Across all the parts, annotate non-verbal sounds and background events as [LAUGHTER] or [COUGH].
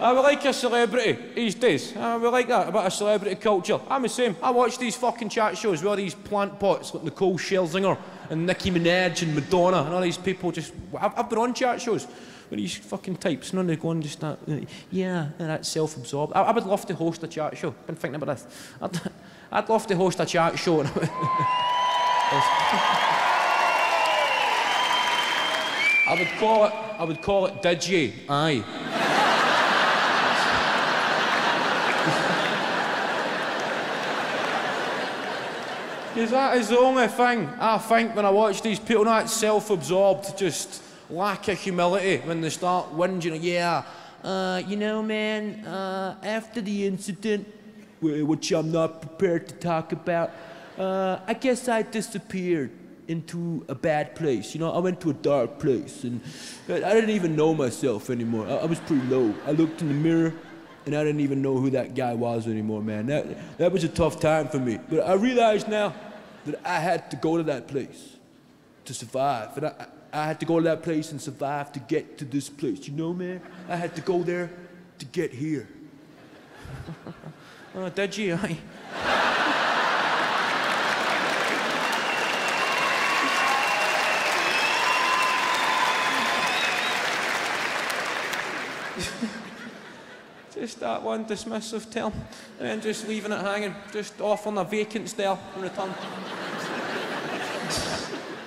I would like a celebrity these days. I would like that, about a celebrity culture. I'm the same. I watch these fucking chat shows where these plant pots like Nicole Scherzinger and Nicki Minaj and Madonna and all these people just. I've, I've been on chat shows with these fucking types. None of go and just uh, yeah, that's self absorbed. I, I, would love to host a chat show. Been thinking about this. I'd, [LAUGHS] I'd love to host a chat show. [LAUGHS] I would call it, I would call it Did Ya. Aye. Because that is the only thing I think when I watch these people, not self-absorbed, just lack of humility when they start whinging. Yeah, uh, you know, man, uh, after the incident, which I'm not prepared to talk about, uh, I guess I disappeared into a bad place. You know, I went to a dark place and I didn't even know myself anymore. I, I was pretty low. I looked in the mirror and I didn't even know who that guy was anymore, man. That, that was a tough time for me. But I realize now that I had to go to that place to survive. And I, I had to go to that place and survive to get to this place. You know, man? I had to go there to get here. oh, did you? I... just that one dismissive term, and then just leaving it hanging, just off on a vacant stare in return.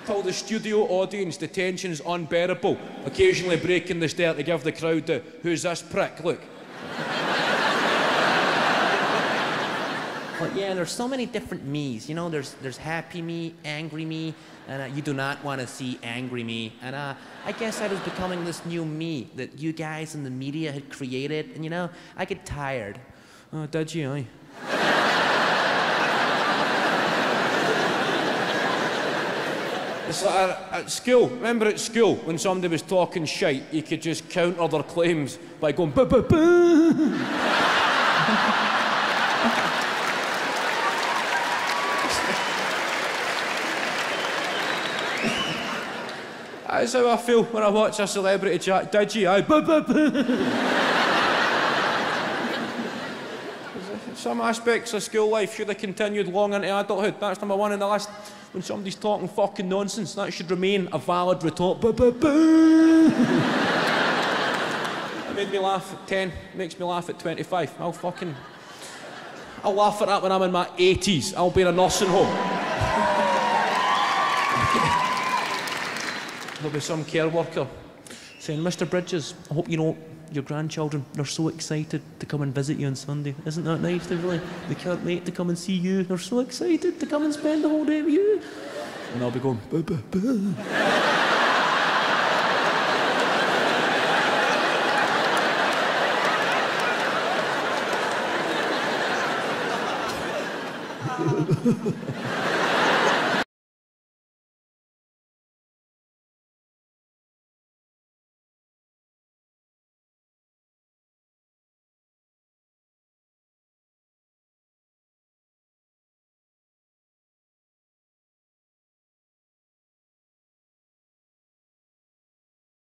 Told the studio audience the tension is unbearable, occasionally breaking the stare to give the crowd the who's this prick look. But yeah, there's so many different me's. You know, there's there's happy me, angry me, and uh, you do not want to see angry me. And uh, I guess I was becoming this new me that you guys in the media had created. And you know, I get tired. Oh, did you? Eh? It's like at, at school. Remember at school when somebody was talking shite, you could just counter their claims by going ba ba ba. That's how I feel when I watch a celebrity chat. Did you? I. Some aspects of school life should have continued long into adulthood. That's number one on the list. When somebody's talking fucking nonsense, that should remain a valid retort. it made me laugh at 10, makes me laugh at 25. I'll fucking. I'll laugh at that when I'm in my 80s. I'll be in a nursing home. There'll be some care worker saying, Mr. Bridges, I hope you know your grandchildren, they're so excited to come and visit you on Sunday. Isn't that nice? They really, they can't wait to come and see you. They're so excited to come and spend the whole day with you. And I'll be going. [LAUGHS]